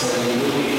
So they will be